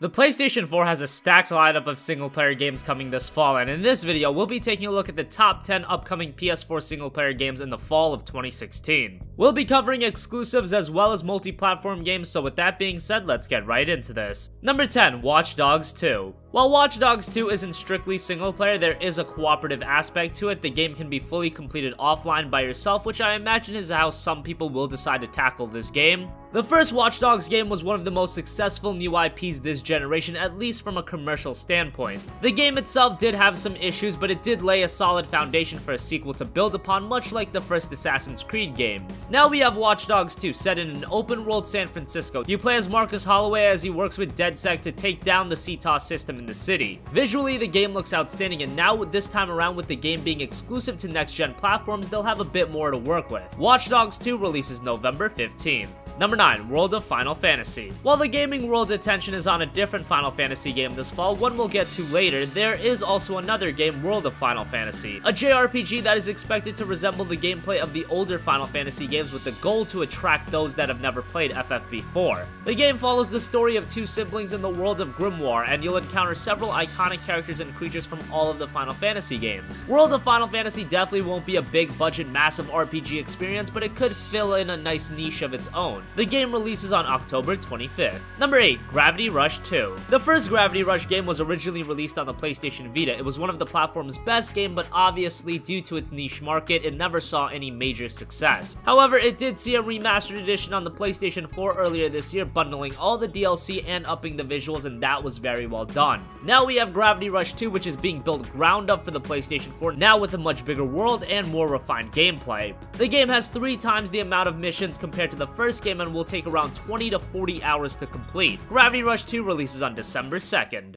The PlayStation 4 has a stacked lineup of single-player games coming this fall, and in this video, we'll be taking a look at the top 10 upcoming PS4 single-player games in the fall of 2016. We'll be covering exclusives as well as multi-platform games, so with that being said, let's get right into this. Number 10, Watch Dogs 2. While Watch Dogs 2 isn't strictly single player, there is a cooperative aspect to it. The game can be fully completed offline by yourself, which I imagine is how some people will decide to tackle this game. The first Watch Dogs game was one of the most successful new IPs this generation, at least from a commercial standpoint. The game itself did have some issues, but it did lay a solid foundation for a sequel to build upon, much like the first Assassin's Creed game. Now we have Watch Dogs 2, set in an open-world San Francisco. You play as Marcus Holloway as he works with DedSec to take down the CTOS system in the city. Visually, the game looks outstanding, and now with this time around with the game being exclusive to next-gen platforms, they'll have a bit more to work with. Watch Dogs 2 releases November 15th. Number 9, World of Final Fantasy. While the gaming world's attention is on a different Final Fantasy game this fall, one we'll get to later, there is also another game, World of Final Fantasy, a JRPG that is expected to resemble the gameplay of the older Final Fantasy games with the goal to attract those that have never played FF before. The game follows the story of two siblings in the world of Grymoire, and you'll encounter several iconic characters and creatures from all of the Final Fantasy games. World of Final Fantasy definitely won't be a big budget massive RPG experience, but it could fill in a nice niche of its own. The game releases on October 25th. Number 8, Gravity Rush 2. The first Gravity Rush game was originally released on the PlayStation Vita. It was one of the platform's best game, but obviously due to its niche market, it never saw any major success. However, it did see a remastered edition on the PlayStation 4 earlier this year, bundling all the DLC and upping the visuals, and that was very well done. Now we have Gravity Rush 2, which is being built ground up for the PlayStation 4, now with a much bigger world and more refined gameplay. The game has three times the amount of missions compared to the first game and will take around 20 to 40 hours to complete. Gravity Rush 2 releases on December 2nd.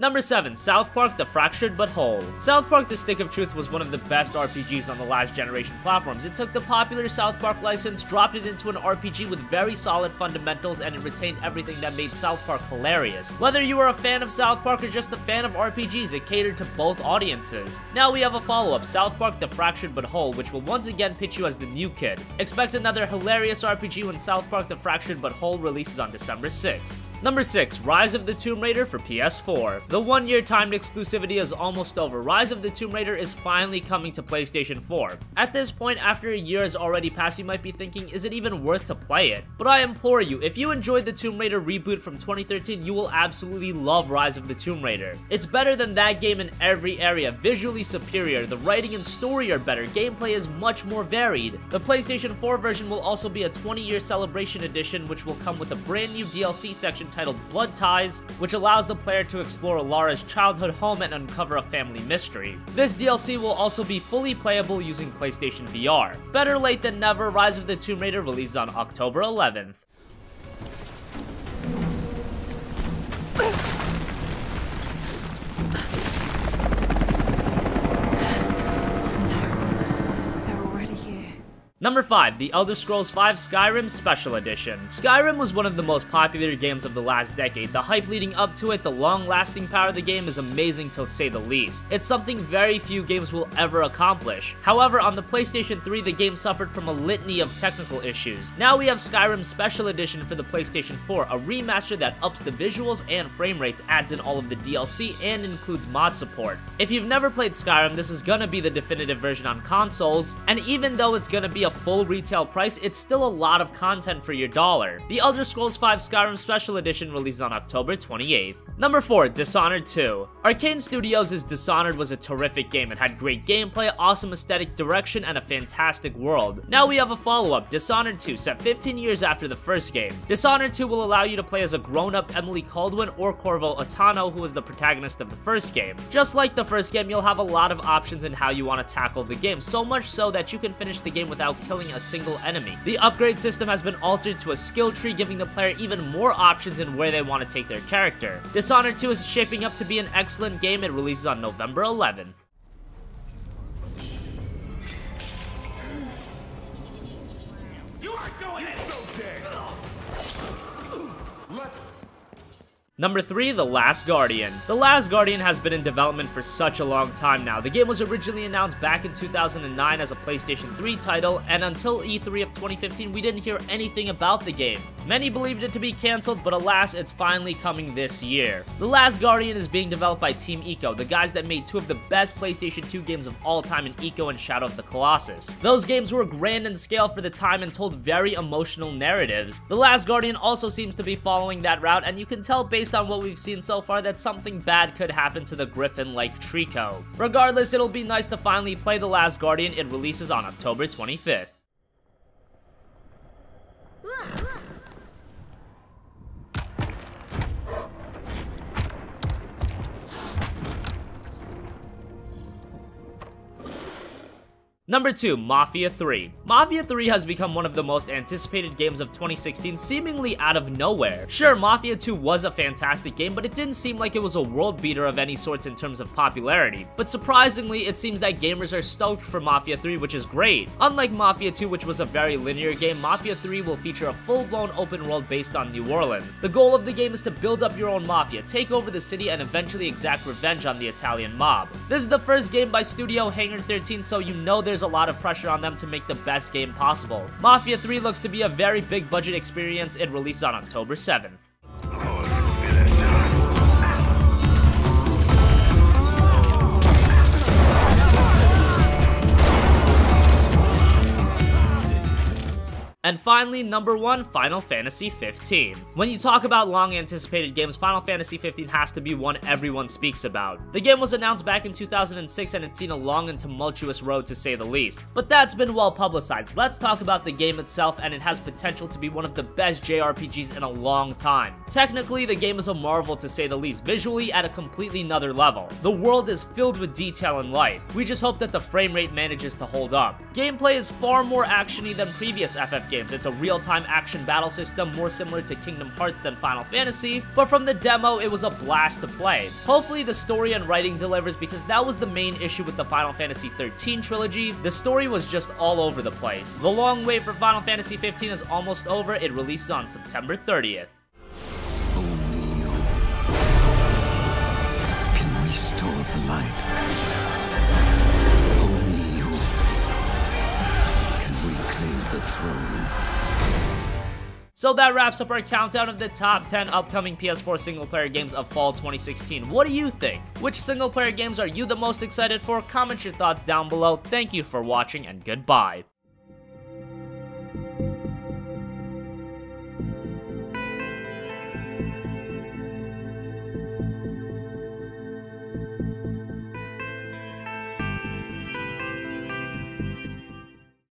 Number 7, South Park The Fractured But Whole. South Park The Stick of Truth was one of the best RPGs on the last generation platforms. It took the popular South Park license, dropped it into an RPG with very solid fundamentals, and it retained everything that made South Park hilarious. Whether you are a fan of South Park or just a fan of RPGs, it catered to both audiences. Now we have a follow-up, South Park The Fractured But Whole, which will once again pitch you as the new kid. Expect another hilarious RPG when South Park The Fractured But Whole releases on December 6th. Number 6, Rise of the Tomb Raider for PS4. The one-year timed exclusivity is almost over. Rise of the Tomb Raider is finally coming to PlayStation 4. At this point, after a year has already passed, you might be thinking, is it even worth to play it? But I implore you, if you enjoyed the Tomb Raider reboot from 2013, you will absolutely love Rise of the Tomb Raider. It's better than that game in every area, visually superior, the writing and story are better, gameplay is much more varied. The PlayStation 4 version will also be a 20-year celebration edition, which will come with a brand new DLC section titled Blood Ties, which allows the player to explore Lara's childhood home and uncover a family mystery. This DLC will also be fully playable using PlayStation VR. Better late than never, Rise of the Tomb Raider releases on October 11th. Number 5, The Elder Scrolls V Skyrim Special Edition. Skyrim was one of the most popular games of the last decade. The hype leading up to it, the long-lasting power of the game is amazing to say the least. It's something very few games will ever accomplish. However, on the PlayStation 3, the game suffered from a litany of technical issues. Now we have Skyrim Special Edition for the PlayStation 4, a remaster that ups the visuals and frame rates, adds in all of the DLC, and includes mod support. If you've never played Skyrim, this is gonna be the definitive version on consoles, and even though it's gonna be a full retail price, it's still a lot of content for your dollar. The Elder Scrolls V Skyrim Special Edition releases on October 28th. Number 4, Dishonored 2. Arkane Studios' Dishonored was a terrific game. It had great gameplay, awesome aesthetic direction, and a fantastic world. Now we have a follow-up, Dishonored 2, set 15 years after the first game. Dishonored 2 will allow you to play as a grown-up Emily Kaldwin or Corvo Attano, who was the protagonist of the first game. Just like the first game, you'll have a lot of options in how you want to tackle the game, so much so that you can finish the game without killing a single enemy. The upgrade system has been altered to a skill tree, giving the player even more options in where they want to take their character. 2 is shaping up to be an excellent game. It releases on November 11th. Number 3, The Last Guardian. The Last Guardian has been in development for such a long time now. The game was originally announced back in 2009 as a PlayStation 3 title, and until E3 of 2015, we didn't hear anything about the game. Many believed it to be cancelled, but alas, it's finally coming this year. The Last Guardian is being developed by Team Ico, the guys that made two of the best PlayStation 2 games of all time in Ico and Shadow of the Colossus. Those games were grand in scale for the time and told very emotional narratives. The Last Guardian also seems to be following that route, and you can tell based on what we've seen so far that something bad could happen to the Griffin like Trico. Regardless, it'll be nice to finally play The Last Guardian. It releases on October 25th. Number 2, Mafia 3. Mafia 3 has become one of the most anticipated games of 2016 seemingly out of nowhere. Sure, Mafia 2 was a fantastic game, but it didn't seem like it was a world beater of any sorts in terms of popularity. But surprisingly, it seems that gamers are stoked for Mafia 3, which is great. Unlike Mafia 2, which was a very linear game, Mafia 3 will feature a full-blown open world based on New Orleans. The goal of the game is to build up your own mafia, take over the city, and eventually exact revenge on the Italian mob. This is the first game by Studio Hangar 13, so you know there's a lot of pressure on them to make the best game possible. Mafia 3 looks to be a very big budget experience. It releases on October 7th. And finally, number one, Final Fantasy 15. When you talk about long anticipated games, Final Fantasy 15 has to be one everyone speaks about. The game was announced back in 2006 and it's seen a long and tumultuous road to say the least. But that's been well publicized. Let's talk about the game itself and it has potential to be one of the best JRPGs in a long time. Technically, the game is a marvel to say the least, visually at a completely another level. The world is filled with detail and life. We just hope that the frame rate manages to hold up. Gameplay is far more actiony than previous FF games. It's a real-time action battle system more similar to Kingdom Hearts than Final Fantasy, but from the demo, it was a blast to play. Hopefully the story and writing delivers because that was the main issue with the Final Fantasy 13 trilogy. The story was just all over the place. The long wait for Final Fantasy 15 is almost over. It releases on September 30th. Throne. So that wraps up our countdown of the top 10 upcoming PS4 single-player games of fall 2016. What do you think? Which single-player games are you the most excited for? Comment your thoughts down below. Thank you for watching and goodbye.